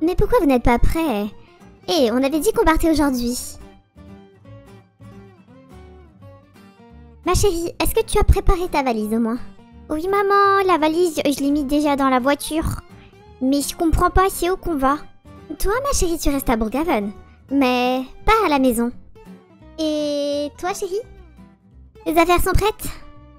Mais pourquoi vous n'êtes pas prêts? Eh, on avait dit qu'on partait aujourd'hui. Ma chérie, est-ce que tu as préparé ta valise au moins? Oui maman, la valise, je l'ai mise déjà dans la voiture. Mais je comprends pas, c'est où qu'on va Toi ma chérie, tu restes à Bourgaven. Mais pas à la maison. Et toi chérie? Les affaires sont prêtes?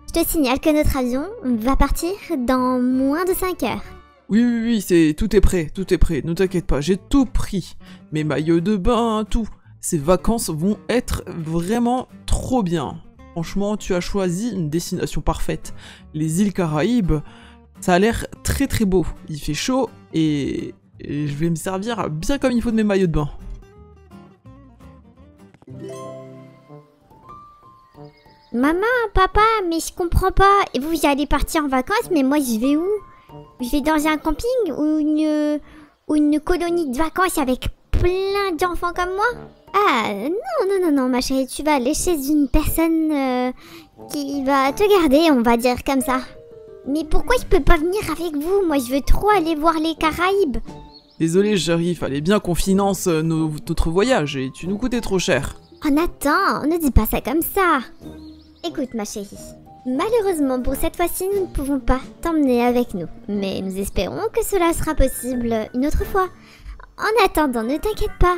Je te signale que notre avion va partir dans moins de 5 heures. Oui, oui, oui, c'est tout est prêt, tout est prêt. Ne t'inquiète pas, j'ai tout pris. Mes maillots de bain, tout. Ces vacances vont être vraiment trop bien. Franchement, tu as choisi une destination parfaite. Les îles Caraïbes, ça a l'air très très beau. Il fait chaud et... je vais me servir bien comme il faut de mes maillots de bain. Maman, papa, mais je comprends pas. Vous allez partir en vacances, mais moi, je vais où? Je vais dans un camping ou une, ou une colonie de vacances avec plein d'enfants comme moi Ah, non, non, non, non, ma chérie, tu vas aller chez une personne euh, qui va te garder, on va dire comme ça. Mais pourquoi je peux pas venir avec vous? Moi, je veux trop aller voir les Caraïbes. Désolé, chérie, fallait bien qu'on finance euh, nos- notre voyage et tu nous coûtais trop cher. Oh Nathan, ne dis pas ça comme ça. Écoute ma chérie, malheureusement pour cette fois-ci nous ne pouvons pas t'emmener avec nous, mais nous espérons que cela sera possible une autre fois. En attendant, ne t'inquiète pas,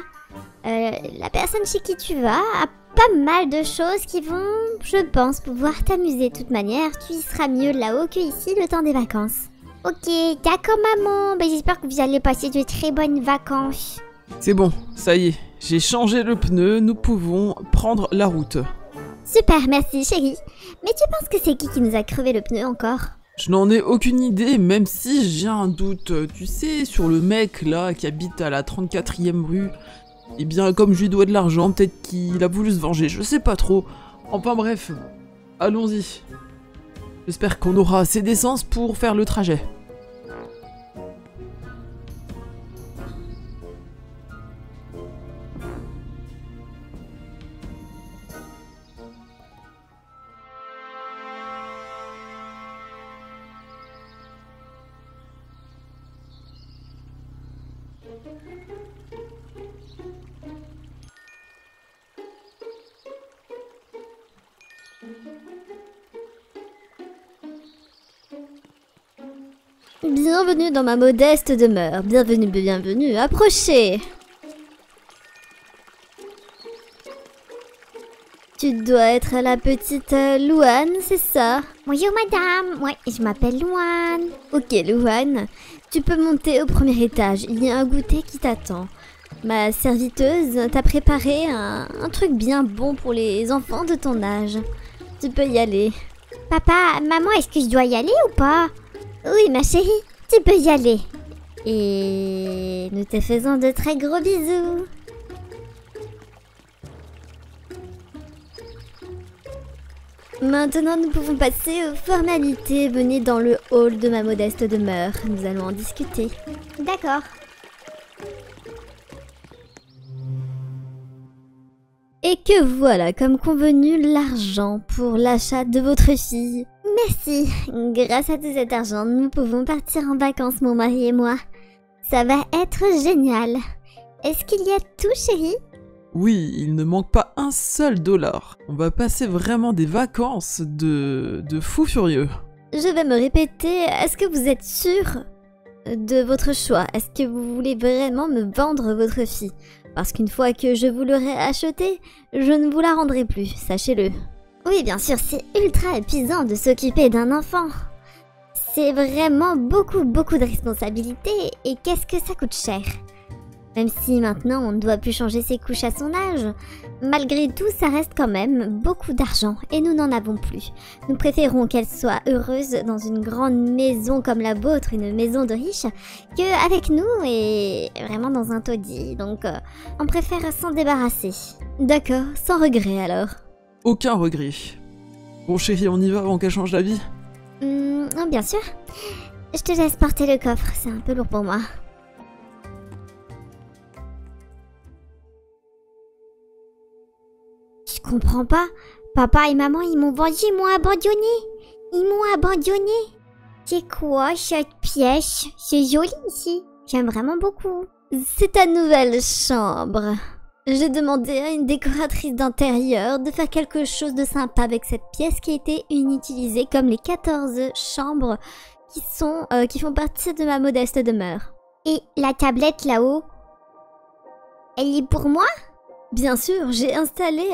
Euh, la personne chez qui tu vas a pas mal de choses qui vont, je pense, pouvoir t'amuser de toute manière. Tu y seras mieux là-haut que ici le temps des vacances. Ok, d'accord maman, ben, j'espère que vous allez passer de très bonnes vacances. C'est bon, ça y est, j'ai changé le pneu, nous pouvons prendre la route. Super, merci chérie. Mais tu penses que c'est qui qui nous a crevé le pneu encore? Je n'en ai aucune idée, même si j'ai un doute, euh, tu sais, sur le mec là qui habite à la 34e rue. Eh bien, comme je lui dois de l'argent, peut-être qu'il a voulu se venger, je sais pas trop. Enfin bref, allons-y. J'espère qu'on aura assez d'essence pour faire le trajet. Bienvenue dans ma modeste demeure. Bienvenue, bienvenue. Approchez. Tu dois être la petite euh, Louane, c'est ça? Bonjour madame. Ouais, je m'appelle Louane. Ok, Louane. Tu peux monter au premier étage. Il y a un goûter qui t'attend. Ma serviteuse t'a préparé un, un truc bien bon pour les enfants de ton âge. Tu peux y aller. Papa, maman, est-ce que je dois y aller ou pas? Oui, ma chérie, tu peux y aller. Et nous te faisons de très gros bisous. Maintenant, nous pouvons passer aux formalités. Venez dans le hall de ma modeste demeure. Nous allons en discuter. D'accord. Et que voilà, comme convenu, l'argent pour l'achat de votre fille. Merci. Grâce à tout cet argent, nous pouvons partir en vacances, mon mari et moi. Ça va être génial. Est-ce qu'il y a tout, chérie? Oui, il ne manque pas un seul dollar. On va passer vraiment des vacances de, de fou furieux. Je vais me répéter. Est-ce que vous êtes sûr de votre choix? Est-ce que vous voulez vraiment me vendre votre fille? Parce qu'une fois que je vous l'aurai achetée, je ne vous la rendrai plus, sachez-le. Oui, bien sûr, c'est ultra épuisant de s'occuper d'un enfant. C'est vraiment beaucoup, beaucoup de responsabilités et qu'est-ce que ça coûte cher? Même si maintenant on ne doit plus changer ses couches à son âge, malgré tout ça reste quand même beaucoup d'argent et nous n'en avons plus. Nous préférons qu'elle soit heureuse dans une grande maison comme la vôtre, une maison de riche, que avec nous et vraiment dans un taudis. Donc euh, on préfère s'en débarrasser. D'accord, sans regret alors. Aucun regret. Bon chérie, on y va avant qu'elle change d'avis? Hum, oh, bien sûr. Je te laisse porter le coffre, c'est un peu lourd pour moi. Comprends pas. Papa et maman, ils m'ont vendu, ils m'ont abandonné. Ils m'ont abandonné. C'est quoi cette pièce? C'est joli ici. J'aime vraiment beaucoup. c'est ta nouvelle chambre. J'ai demandé à une décoratrice d'intérieur de faire quelque chose de sympa avec cette pièce qui a été inutilisée comme les 14 chambres qui, sont, euh, qui font partie de ma modeste demeure. Et la tablette là-haut? Elle est pour moi? Bien sûr, j'ai installé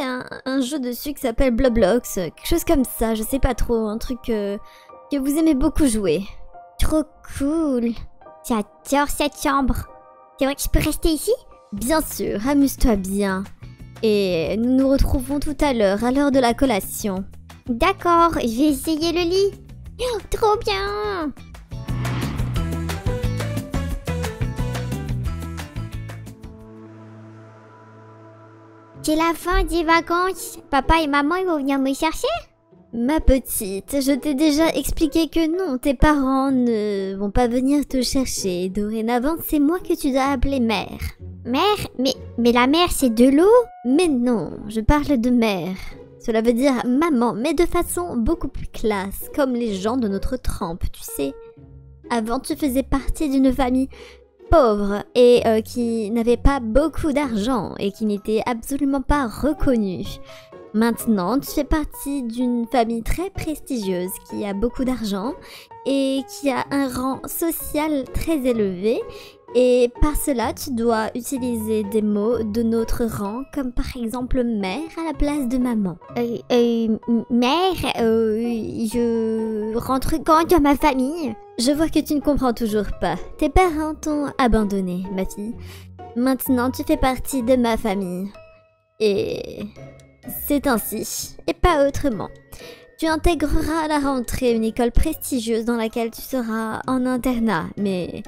un, jeu dessus qui s'appelle Bloblox, quelque chose comme ça, je sais pas trop, un truc que vous aimez beaucoup jouer. Trop cool J'adore cette chambre C'est vrai que je peux rester ici? Bien sûr, amuse-toi bien. Et nous nous retrouvons tout à l'heure, à l'heure de la collation. D'accord, je vais essayer le lit. Oh, trop bien C'est la fin des vacances. Papa et maman, ils vont venir me chercher? Ma petite, je t'ai déjà expliqué que non, tes parents ne vont pas venir te chercher. Dorénavant, c'est moi que tu dois appeler mère. Mère? Mais, mais la mer, c'est de l'eau? Mais non, je parle de mère. Cela veut dire maman, mais de façon beaucoup plus classe, comme les gens de notre trempe, tu sais. Avant, tu faisais partie d'une famille pauvre et euh, qui n'avait pas beaucoup d'argent et qui n'était absolument pas reconnue. Maintenant, tu fais partie d'une famille très prestigieuse qui a beaucoup d'argent et qui a un rang social très élevé. Et par cela, tu dois utiliser des mots de notre rang, comme par exemple mère à la place de maman. Euh, euh mère, euh, je rentre quand dans ma famille Je vois que tu ne comprends toujours pas. Tes parents t'ont abandonné, ma fille. Maintenant, tu fais partie de ma famille. Et c'est ainsi, et pas autrement. Tu intégreras à la rentrée une école prestigieuse dans laquelle tu seras en internat, mais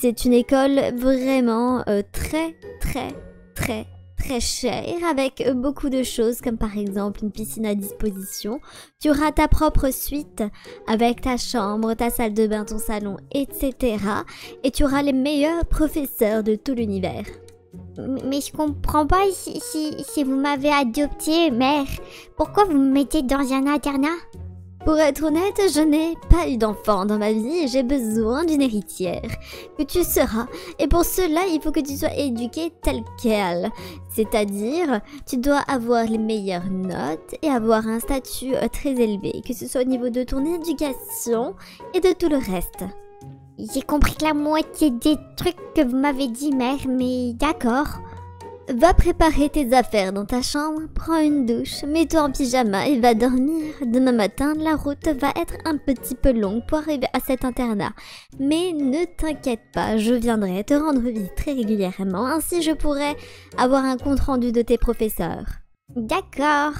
c'est une école vraiment euh, très très très très chère avec beaucoup de choses comme par exemple une piscine à disposition. Tu auras ta propre suite avec ta chambre, ta salle de bain, ton salon, etc. Et tu auras les meilleurs professeurs de tout l'univers. Mais je comprends pas si, si, vous m'avez adopté, mère. Pourquoi vous me mettez dans un internat? Pour être honnête, je n'ai pas eu d'enfant dans ma vie et j'ai besoin d'une héritière. Que tu seras. Et pour cela, il faut que tu sois éduquée telle qu'elle. C'est-à-dire, tu dois avoir les meilleures notes et avoir un statut euh, très élevé, que ce soit au niveau de ton éducation et de tout le reste. J'ai compris que la moitié des trucs que vous m'avez dit, mère, mais d'accord. Va préparer tes affaires dans ta chambre, prends une douche, mets-toi en pyjama et va dormir. Demain matin, la route va être un petit peu longue pour arriver à cet internat. Mais ne t'inquiète pas, je viendrai te rendre visite très régulièrement, ainsi je pourrai avoir un compte rendu de tes professeurs. D'accord.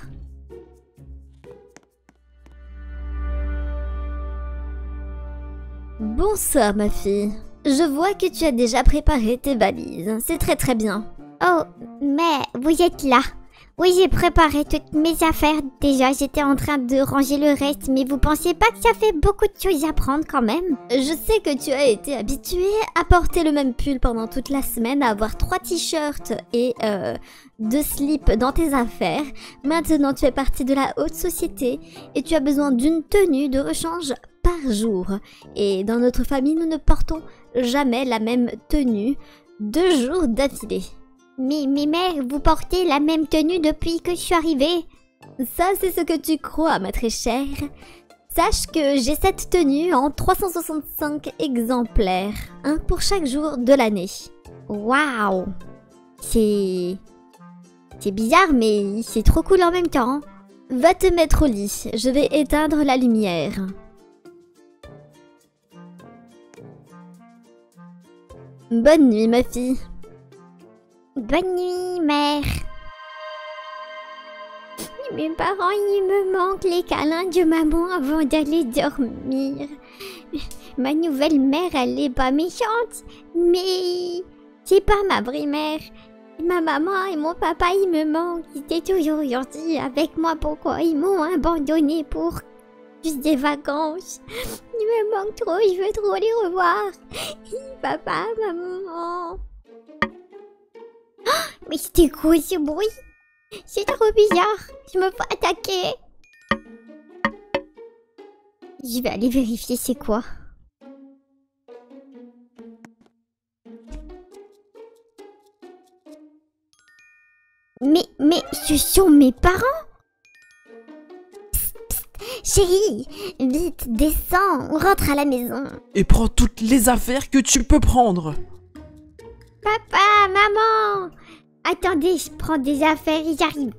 Bonsoir ma fille. Je vois que tu as déjà préparé tes valises. C'est très très bien. Oh, mais vous êtes là. Oui, j'ai préparé toutes mes affaires. Déjà, j'étais en train de ranger le reste, mais vous pensez pas que ça fait beaucoup de choses à prendre quand même? Je sais que tu as été habitué à porter le même pull pendant toute la semaine, à avoir trois t-shirts et euh, deux slips dans tes affaires. Maintenant, tu es partie de la haute société et tu as besoin d'une tenue de rechange par jour. Et dans notre famille, nous ne portons jamais la même tenue deux jours d'affilée. Mais, mais mère, vous portez la même tenue depuis que je suis arrivée Ça, c'est ce que tu crois, ma très chère. Sache que j'ai cette tenue en 365 exemplaires, un pour chaque jour de l'année. Waouh C'est... C'est bizarre, mais c'est trop cool en même temps. Va te mettre au lit, je vais éteindre la lumière. Bonne nuit, ma fille. Bonne nuit, mère. Mes parents, ils me manquent les câlins de maman avant d'aller dormir. Ma nouvelle mère, elle est pas méchante, mais c'est pas ma vraie mère. Ma maman et mon papa, ils me manquent. Ils étaient toujours gentils avec moi. Pourquoi ils m'ont abandonné pour juste des vacances? Ils me manquent trop, je veux trop les revoir. Papa, maman. Mais c'était quoi ce bruit? C'est trop bizarre. Je me fais attaquer. Je vais aller vérifier c'est quoi. Mais, mais, ce sont mes parents? Chérie, vite, descends, rentre à la maison. Et prends toutes les affaires que tu peux prendre. Papa, maman Attendez, je prends des affaires et j'arrive.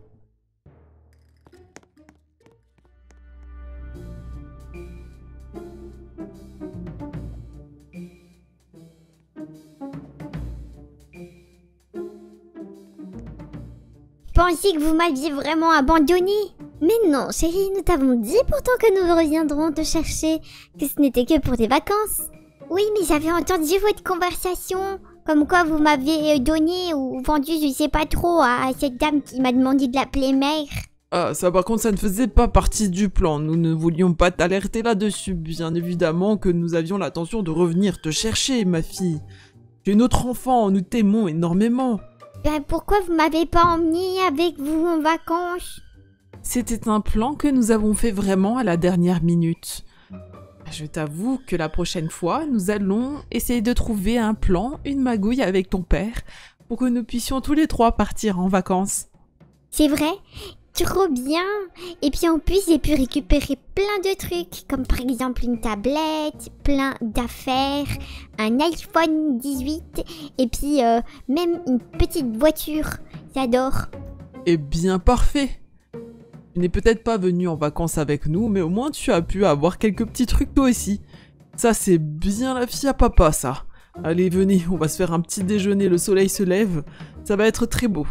Pensez que vous m'aviez vraiment abandonné? Mais non, chérie, nous t'avons dit pourtant que nous reviendrons te chercher, que ce n'était que pour des vacances. Oui, mais j'avais entendu votre conversation, comme quoi vous m'avez donné ou vendu, je sais pas trop, à cette dame qui m'a demandé de l'appeler mère. Ah, ça par contre, ça ne faisait pas partie du plan. Nous ne voulions pas t'alerter là-dessus. Bien évidemment que nous avions l'intention de revenir te chercher, ma fille. Tu es notre enfant, nous t'aimons énormément. Ben pourquoi vous m'avez pas emmené avec vous en vacances? C'était un plan que nous avons fait vraiment à la dernière minute. Je t'avoue que la prochaine fois, nous allons essayer de trouver un plan, une magouille avec ton père, pour que nous puissions tous les trois partir en vacances. C'est vrai Trop bien Et puis en plus, j'ai pu récupérer plein de trucs, comme par exemple une tablette, plein d'affaires, un iPhone 18, et puis euh, même une petite voiture. J'adore. Eh bien, parfait. Tu n'es peut-être pas venu en vacances avec nous, mais au moins tu as pu avoir quelques petits trucs toi aussi. Ça, c'est bien la fille à papa, ça. Allez, venez, on va se faire un petit déjeuner, le soleil se lève. Ça va être très beau.